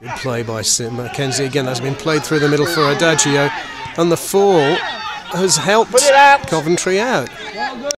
Good play by Sim McKenzie Again, that's been played through the middle for Adaggio. And the fall has helped Coventry out.